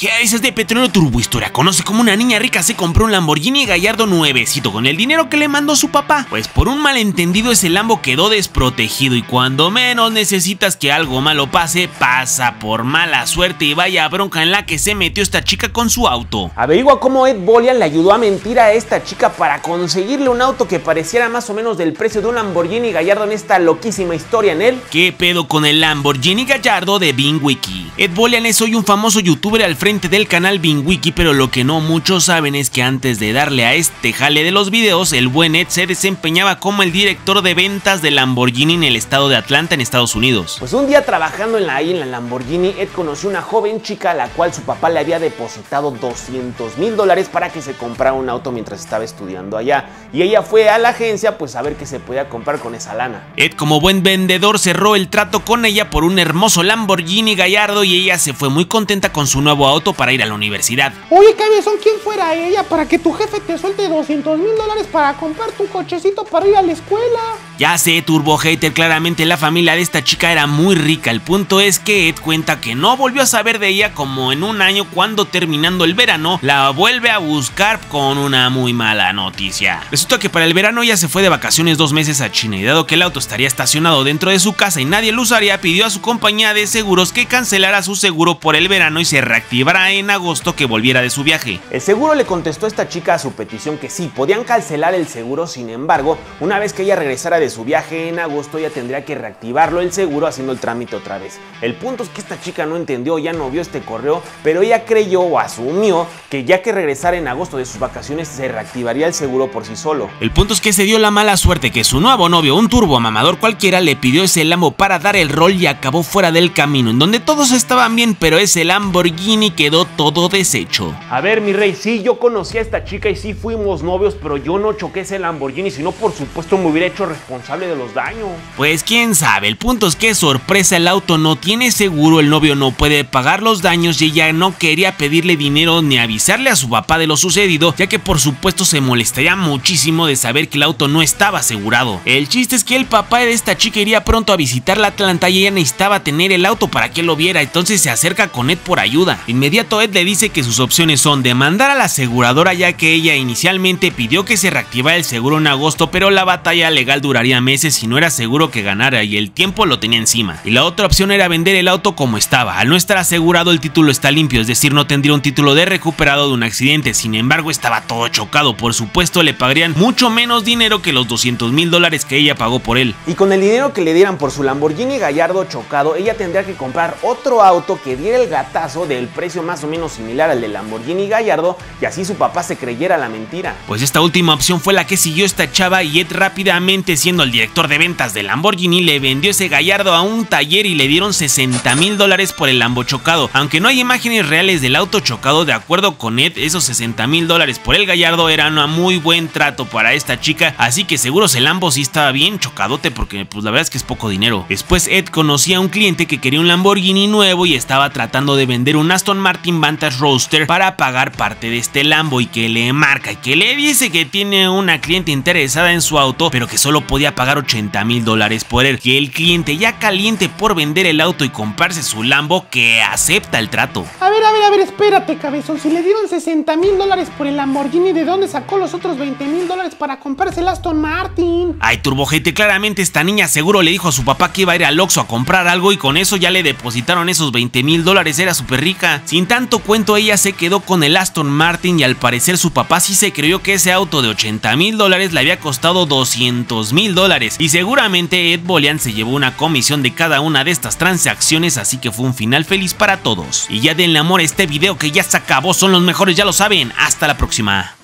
¿Qué dices de Petróleo Turbo Historia? Conoce como una niña rica se compró un Lamborghini Gallardo nuevecito con el dinero que le mandó su papá. Pues por un malentendido ese Lambo quedó desprotegido y cuando menos necesitas que algo malo pase, pasa por mala suerte y vaya bronca en la que se metió esta chica con su auto. Averigua cómo Ed Bolian le ayudó a mentir a esta chica para conseguirle un auto que pareciera más o menos del precio de un Lamborghini Gallardo en esta loquísima historia en él. ¿Qué pedo con el Lamborghini Gallardo de Bing Wiki? Ed Bolian es hoy un famoso youtuber al frente del canal BingWiki, pero lo que no muchos saben es que antes de darle a este jale de los videos, el buen Ed se desempeñaba como el director de ventas de Lamborghini en el estado de Atlanta, en Estados Unidos. Pues un día trabajando en la, ahí en la Lamborghini, Ed conoció una joven chica a la cual su papá le había depositado 200 mil dólares para que se comprara un auto mientras estaba estudiando allá. Y ella fue a la agencia pues a ver qué se podía comprar con esa lana. Ed como buen vendedor cerró el trato con ella por un hermoso Lamborghini Gallardo y ella se fue muy contenta con su nuevo auto para ir a la universidad. Oye, cabezón, ¿quién fuera ella para que tu jefe te suelte 200 mil dólares para comprar tu cochecito para ir a la escuela? Ya sé, Turbo Hater, claramente la familia de esta chica era muy rica. El punto es que Ed cuenta que no volvió a saber de ella como en un año cuando terminando el verano la vuelve a buscar con una muy mala noticia. Resulta que para el verano ya se fue de vacaciones dos meses a China y dado que el auto estaría estacionado dentro de su casa y nadie lo usaría, pidió a su compañía de seguros que cancelara su seguro por el verano y se reactivara en agosto que volviera de su viaje. El seguro le contestó a esta chica a su petición que sí, podían cancelar el seguro, sin embargo, una vez que ella regresara de su viaje en agosto ya tendría que reactivarlo el seguro haciendo el trámite otra vez. El punto es que esta chica no entendió, ya no vio este correo, pero ella creyó o asumió que ya que regresara en agosto de sus vacaciones se reactivaría el seguro por sí solo. El punto es que se dio la mala suerte que su nuevo novio, un turbo mamador cualquiera, le pidió ese Lambo para dar el rol y acabó fuera del camino, en donde todos estaban bien, pero ese Lamborghini quedó todo deshecho. A ver, mi rey, sí, yo conocí a esta chica y sí fuimos novios, pero yo no choqué ese Lamborghini, sino por supuesto me hubiera hecho responsable de los daños. Pues quién sabe, el punto es que sorpresa el auto no tiene seguro, el novio no puede pagar los daños y ella no quería pedirle dinero ni avisarle a su papá de lo sucedido, ya que por supuesto se molestaría muchísimo de saber que el auto no estaba asegurado. El chiste es que el papá de esta chica iría pronto a visitar la Atlanta y ella necesitaba tener el auto para que lo viera, entonces se acerca con Ed por ayuda. Inmediato Ed le dice que sus opciones son demandar a la aseguradora ya que ella inicialmente pidió que se reactivara el seguro en agosto, pero la batalla legal duraría meses y no era seguro que ganara y el tiempo lo tenía encima. Y la otra opción era vender el auto como estaba. Al no estar asegurado el título está limpio, es decir, no tendría un título de recuperado de un accidente. Sin embargo, estaba todo chocado. Por supuesto, le pagarían mucho menos dinero que los 200 mil dólares que ella pagó por él. Y con el dinero que le dieran por su Lamborghini Gallardo chocado, ella tendría que comprar otro auto que diera el gatazo del precio más o menos similar al de Lamborghini Gallardo y así su papá se creyera la mentira. Pues esta última opción fue la que siguió esta chava y Ed rápidamente siendo el director de ventas de Lamborghini le vendió ese gallardo a un taller y le dieron 60 mil dólares por el Lambo chocado. Aunque no hay imágenes reales del auto chocado, de acuerdo con Ed, esos 60 mil dólares por el gallardo eran un muy buen trato para esta chica, así que seguro el Lambo sí estaba bien chocadote porque pues la verdad es que es poco dinero. Después Ed conocía a un cliente que quería un Lamborghini nuevo y estaba tratando de vender un Aston Martin Vantage Roadster para pagar parte de este Lambo y que le marca y que le dice que tiene una cliente interesada en su auto, pero que solo podía pagar 80 mil dólares por él, que el cliente ya caliente por vender el auto y comprarse su Lambo que acepta el trato. A ver, a ver, a ver, espérate, cabezón. Si le dieron 60 mil dólares por el Lamborghini, ¿de dónde sacó los otros 20 mil dólares para comprarse el Aston Martin? Ay, turbojete, claramente esta niña seguro le dijo a su papá que iba a ir al Oxxo a comprar algo y con eso ya le depositaron esos 20 mil dólares, era súper rica. Sin tanto cuento, ella se quedó con el Aston Martin y al parecer su papá sí se creyó que ese auto de 80 mil dólares le había costado 200 mil dólares y seguramente Ed Bolian se llevó una comisión de cada una de estas transacciones así que fue un final feliz para todos. Y ya denle amor a este video que ya se acabó, son los mejores, ya lo saben, hasta la próxima.